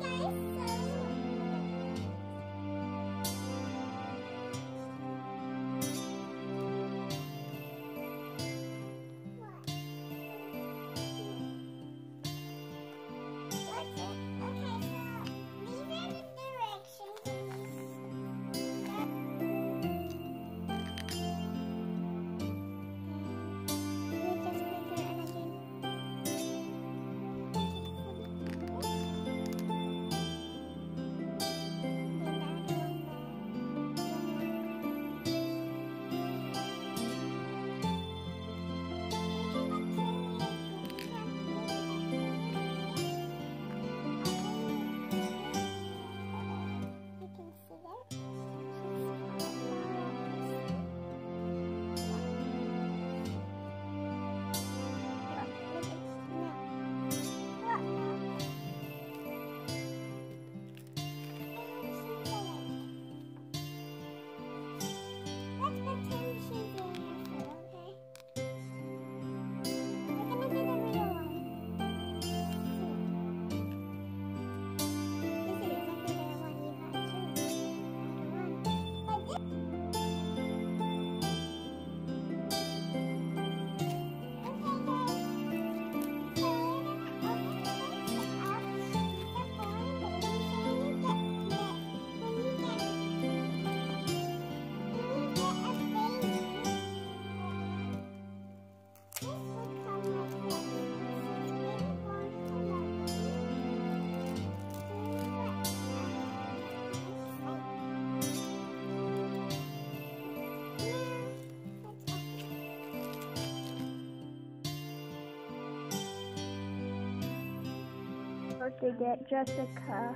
guys, to get Jessica